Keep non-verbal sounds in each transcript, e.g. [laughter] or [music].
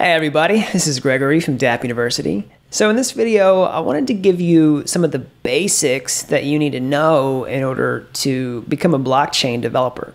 Hey everybody, this is Gregory from Dapp University. So in this video, I wanted to give you some of the basics that you need to know in order to become a blockchain developer.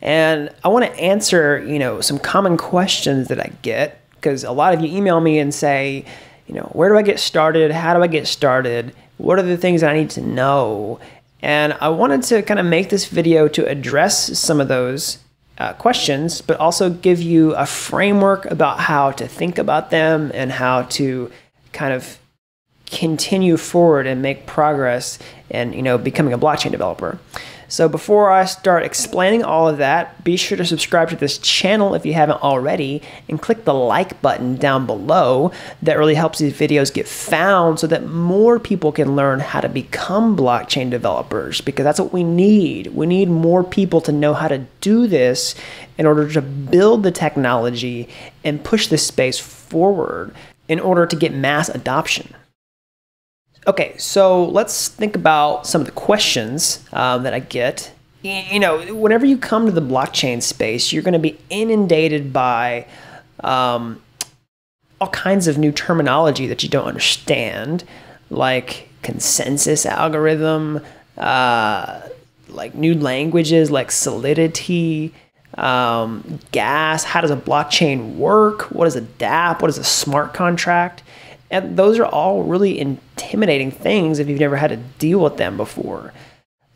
And I want to answer, you know, some common questions that I get because a lot of you email me and say, you know, where do I get started? How do I get started? What are the things that I need to know? And I wanted to kind of make this video to address some of those uh, questions, but also give you a framework about how to think about them and how to kind of continue forward and make progress and you know becoming a blockchain developer. So before I start explaining all of that, be sure to subscribe to this channel if you haven't already and click the like button down below. That really helps these videos get found so that more people can learn how to become blockchain developers because that's what we need. We need more people to know how to do this in order to build the technology and push this space forward in order to get mass adoption. Okay, so let's think about some of the questions um, that I get. You know, whenever you come to the blockchain space, you're going to be inundated by um, all kinds of new terminology that you don't understand, like consensus algorithm, uh, like new languages like Solidity, um, gas. How does a blockchain work? What is a DApp? What is a smart contract? And those are all really intimidating things if you've never had to deal with them before.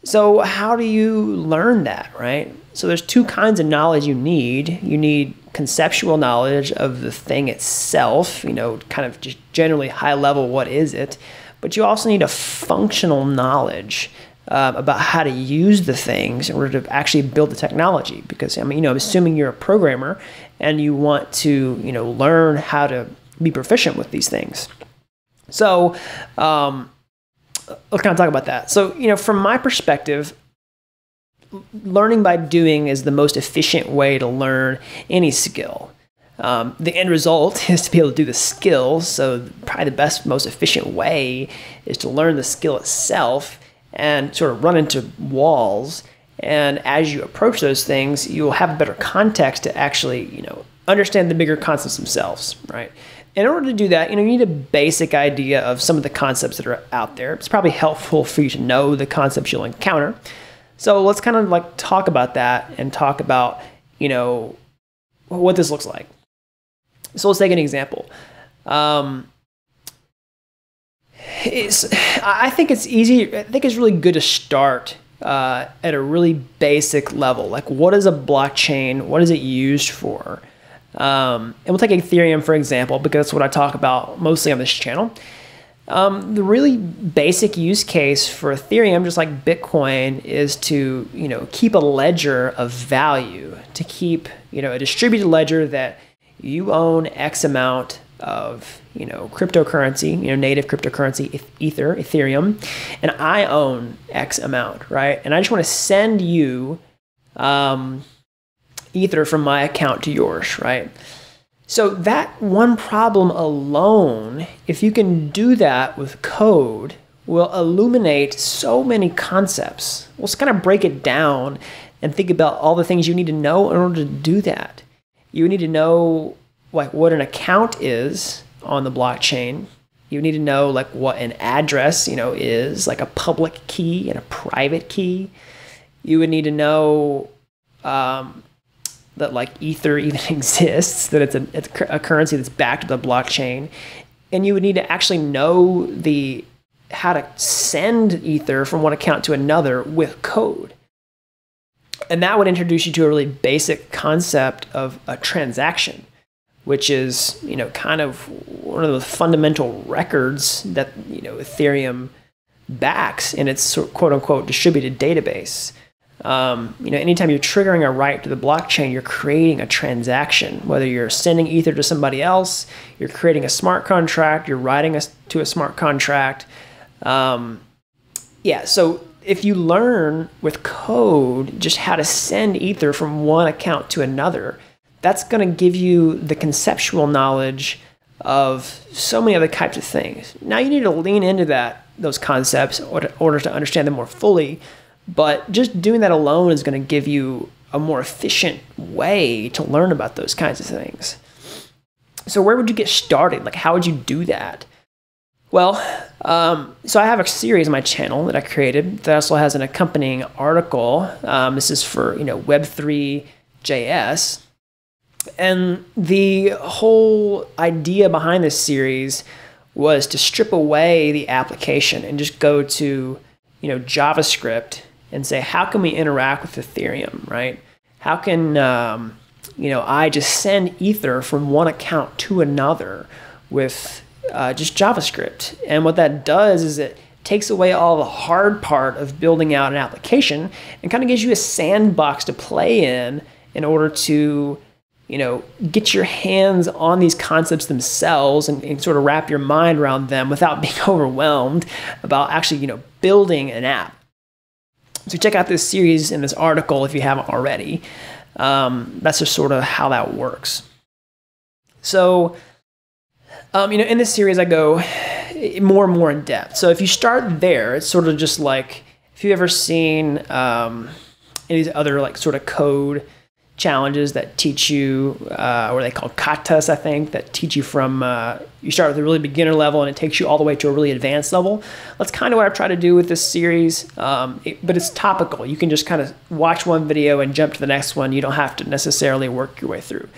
So, how do you learn that, right? So, there's two kinds of knowledge you need. You need conceptual knowledge of the thing itself, you know, kind of just generally high level, what is it? But you also need a functional knowledge uh, about how to use the things in order to actually build the technology. Because, I mean, you know, assuming you're a programmer and you want to, you know, learn how to be proficient with these things. So, um, let's kind of talk about that. So, you know, from my perspective, learning by doing is the most efficient way to learn any skill. Um, the end result [laughs] is to be able to do the skills. So, probably the best, most efficient way is to learn the skill itself and sort of run into walls. And as you approach those things, you'll have a better context to actually, you know, understand the bigger concepts themselves, right? In order to do that, you know, you need a basic idea of some of the concepts that are out there. It's probably helpful for you to know the concepts you'll encounter. So let's kind of like talk about that and talk about, you know, what this looks like. So let's take an example. Um, I think it's easy. I think it's really good to start uh, at a really basic level. Like, what is a blockchain? What is it used for? Um, and we'll take Ethereum for example, because that's what I talk about mostly on this channel. Um, the really basic use case for Ethereum, just like Bitcoin, is to you know keep a ledger of value, to keep you know a distributed ledger that you own X amount of you know cryptocurrency, you know native cryptocurrency, Ether, Ethereum, and I own X amount, right? And I just want to send you um, Ether from my account to yours, right? So that one problem alone, if you can do that with code, will illuminate so many concepts. Let's kind of break it down and think about all the things you need to know in order to do that. You need to know like what an account is on the blockchain. You need to know like what an address, you know, is, like a public key and a private key. You would need to know um, that like Ether [laughs] even exists, that it's a, it's a currency that's backed by the blockchain, and you would need to actually know the how to send Ether from one account to another with code. And that would introduce you to a really basic concept of a transaction, which is, you know, kind of one of the fundamental records that, you know, Ethereum backs in its quote unquote distributed database. Um, you know, anytime you're triggering a write to the blockchain, you're creating a transaction. Whether you're sending ether to somebody else, you're creating a smart contract, you're writing a, to a smart contract. Um, yeah, so if you learn with code just how to send ether from one account to another, that's going to give you the conceptual knowledge of so many other types of things. Now you need to lean into that those concepts in order to understand them more fully but just doing that alone is going to give you a more efficient way to learn about those kinds of things. So where would you get started? Like, how would you do that? Well, um, so I have a series on my channel that I created that also has an accompanying article. Um, this is for you know Web3 JS, and the whole idea behind this series was to strip away the application and just go to you know JavaScript and say how can we interact with Ethereum, right? How can um, you know I just send Ether from one account to another with uh, just JavaScript. And what that does is it takes away all the hard part of building out an application and kind of gives you a sandbox to play in in order to you know get your hands on these concepts themselves and, and sort of wrap your mind around them without [laughs] being overwhelmed about actually you know building an app so check out this series in this article if you haven't already um, that's just sort of how that works so um, you know, in this series, I go more and more in depth. So if you start there, it's sort of just like if you've ever seen um, any other like sort of code challenges that teach you, uh, or they call katas, I think, that teach you from uh, you start with a really beginner level and it takes you all the way to a really advanced level. That's kind of what I've tried to do with this series, um, it, but it's topical. You can just kind of watch one video and jump to the next one. You don't have to necessarily work your way through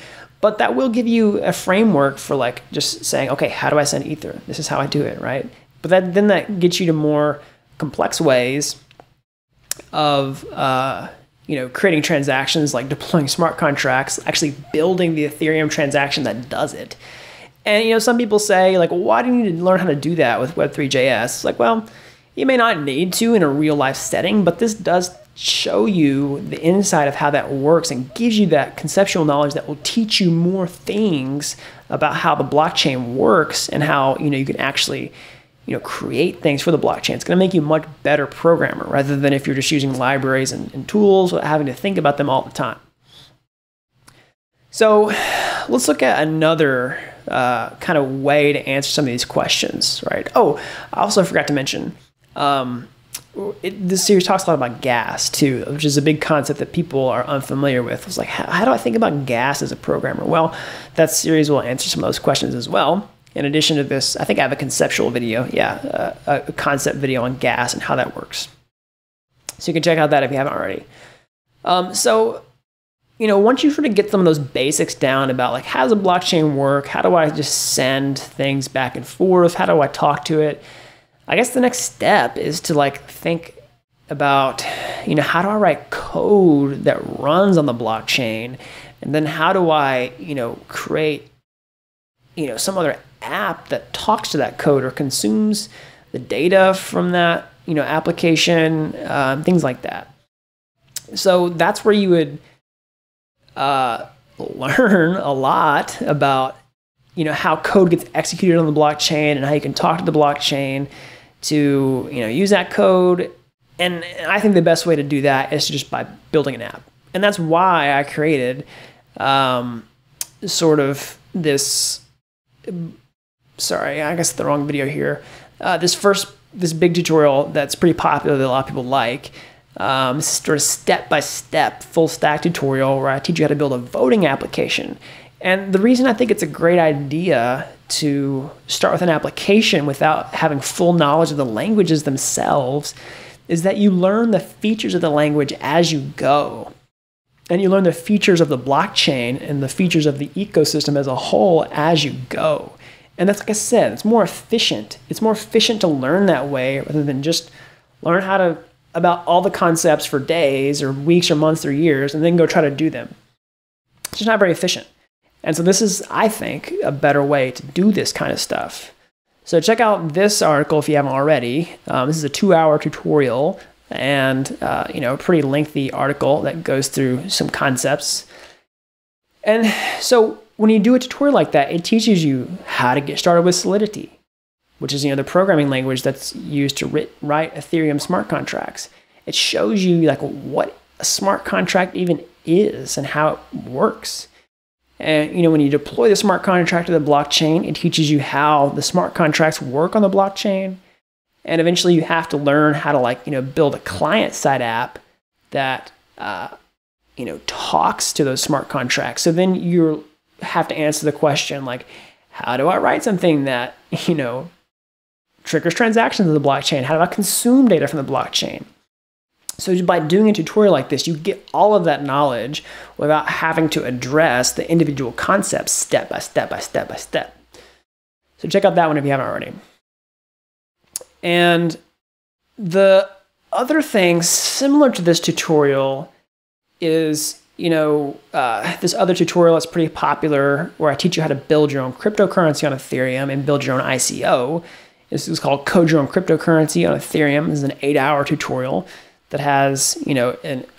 but that will give you a framework for like just saying, okay, how do I send Ether? This is how I do it, right? But that, then that gets you to more complex ways of uh, you know creating transactions, like deploying smart contracts, actually building the Ethereum transaction that does it. And you know, some people say like, why do you need to learn how to do that with Web3.js? It's like, well, you may not need to in a real life setting, but this does show you the inside of how that works and gives you that conceptual knowledge that will teach you more things about how the blockchain works and how you know you can actually you know create things for the blockchain it's going to make you a much better programmer rather than if you're just using libraries and, and tools having to think about them all the time so let's look at another uh, kind of way to answer some of these questions right oh i also forgot to mention um, it, this series talks a lot about gas too, which is a big concept that people are unfamiliar with. It's like, how, how, do I think about gas as a programmer? Well, that series will answer some of those questions as well. In addition to this, I think I have a conceptual video, yeah, uh, a concept video on gas and how that works. So you can check out that if you haven't already. Um, so, you know, once you sort of get some of those basics down about like how does a blockchain work? How do I just send things back and forth? How do I talk to it? I guess the next step is to like think about, you know, how do I write code that runs on the blockchain? And then how do I, you know, create, you know, some other app that talks to that code or consumes the data from that, you know, application, um, things like that. So that's where you would uh, [laughs] learn a lot about, you know, how code gets executed on the blockchain and how you can talk to the blockchain to you know use that code and i think the best way to do that is just by building an app and that's why i created um, sort of this sorry i guess the wrong video here uh, this first this big tutorial that's pretty popular that a lot of people like um, this is sort of step-by-step full stack tutorial where i teach you how to build a voting application and the reason I think it's a great idea to start with an application without having full knowledge of the languages themselves is that you learn the features of the language as you go. And you learn the features of the blockchain and the features of the ecosystem as a whole as you go. And that's like I said, it's more efficient. It's more efficient to learn that way rather than just learn how to about all the concepts for days or weeks or months or years and then go try to do them. It's just not very efficient. And so this is, I think, a better way to do this kind of stuff. So check out this article if you haven't already. Um, this is a two-hour tutorial and uh, you know a pretty lengthy article that goes through some concepts. And so when you do a tutorial like that, it teaches you how to get started with Solidity, which is you know the programming language that's used to write, write Ethereum smart contracts. It shows you like what a smart contract even is and how it works. And you know, when you deploy the smart contract to the blockchain, it teaches you how the smart contracts work on the blockchain. And eventually, you have to learn how to like you know build a client-side app that uh, you know talks to those smart contracts. So then you're have to answer the question like, how do I write something that, [laughs] you know, triggers transactions of the blockchain? How do I consume data from the blockchain? So by doing a tutorial like this, you get all of that knowledge without having to address the individual concepts step by step by step by step. So check out that one if you haven't already. And the other thing similar to this tutorial is, you know, uh, this other tutorial that's pretty popular where I teach you how to build your own cryptocurrency on Ethereum and build your own ICO. This is called Code Your Own Cryptocurrency on Ethereum. This is an eight-hour tutorial that has you know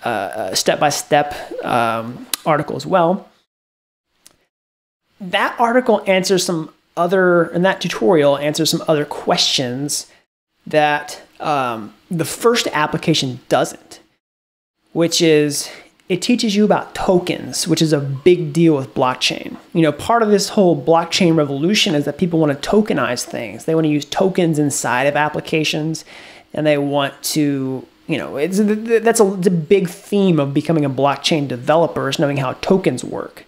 uh, a step-by-step um, article as well. That article answers some other, and that tutorial answers some other questions that um, the first application doesn't, which is it teaches you about tokens, which is a big deal with blockchain. You know, part of this whole blockchain revolution is that people want to tokenize things. They want to use tokens inside of applications and they want to you know, it's that's a, it's a big theme of becoming a blockchain developer is knowing how tokens work.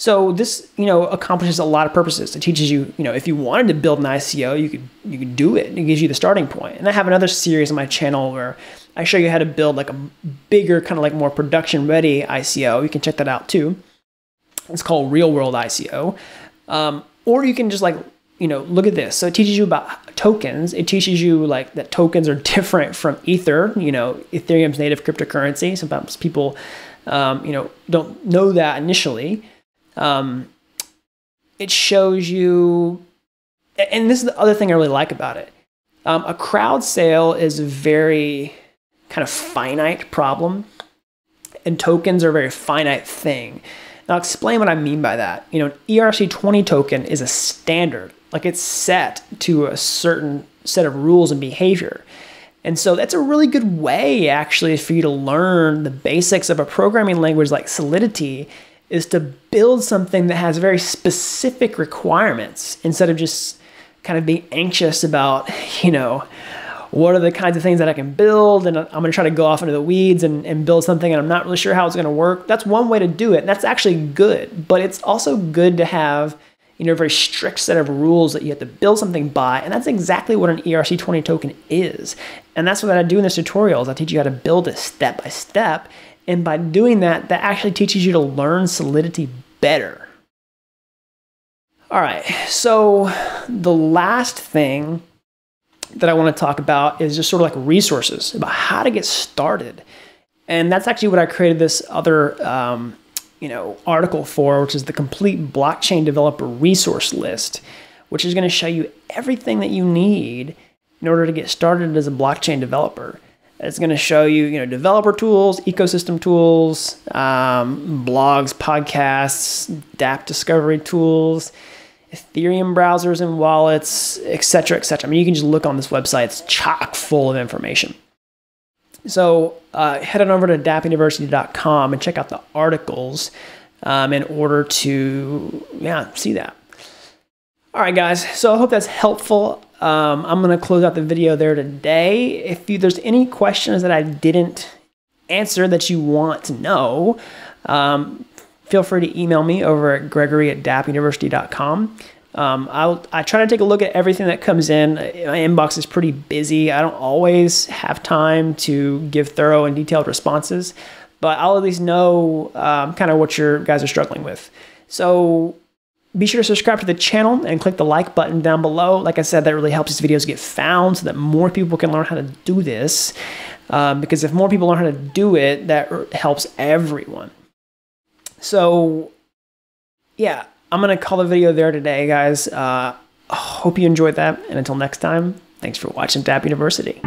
So this, you know, accomplishes a lot of purposes. It teaches you, you know, if you wanted to build an ICO, you could you could do it. It gives you the starting point. And I have another series on my channel where I show you how to build like a bigger, kind of like more production ready ICO. You can check that out too. It's called Real World ICO. Um, or you can just like you know, look at this. So it teaches you about tokens. It teaches you like that tokens are [laughs] different from Ether. You know, Ethereum's native cryptocurrency. Sometimes people, um, you know, don't know that initially. Um, it shows you, and this is the other thing I really like about it. Um, a crowd sale is a very kind of finite problem, and tokens are a very finite thing. Now, I'll explain what I mean by that. You know, an ERC20 token is a standard like it's set to a certain set of rules and behavior. And so that's a really good way actually for you to learn the basics of a programming language like Solidity is to build something that has very specific requirements instead of just kind of being anxious about, [laughs] you know, what are the kinds of things that I can build and I'm going to try to go off into the weeds and, and build something and I'm not really sure how it's going to work. That's one way to do it. And that's actually good, but it's also good to have you know, a very strict set of rules that you have to build something by. And that's exactly what an ERC20 token is. And that's what I do in this tutorial is I teach you how to build it step by step. And by doing that, that actually teaches you to learn Solidity better. All right, so the last thing that I want to talk about is just sort of like resources about how to get started. And that's actually what I created this other um, you know, article for, which is the complete blockchain developer resource list, which is going to show you everything that you need in order to get started as a blockchain developer. It's going to show you, you know, developer tools, ecosystem tools, um, blogs, podcasts, dApp discovery tools, Ethereum browsers and wallets, etc., etc. I mean, you can just look on this website; it's chock full of information. So uh, head on over to dappuniversity.com and check out the articles um, in order to yeah see that. All right, guys. So I hope that's helpful. Um, I'm going to close out the video there today. If you, there's any questions that I didn't answer that you want to know, um, feel free to email me over at gregory at dappuniversity.com. Um, I'll, I try to take a look at everything that comes in. My inbox is pretty busy. I don't always have time to give thorough and detailed responses, but I'll at least know um, kind of what your guys are struggling with. So be sure to subscribe to the channel and click the like button down below. Like I said, that really helps these videos get found so that more people can learn how to do this. Um, because if more people learn how to do it, that helps everyone. So, yeah, I'm going to call the video there today, guys. Uh, hope you enjoyed that. And until next time, thanks for watching Dapp University.